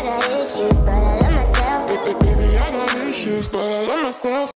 I got issues, but I love myself. Baby, I got issues, but I love myself.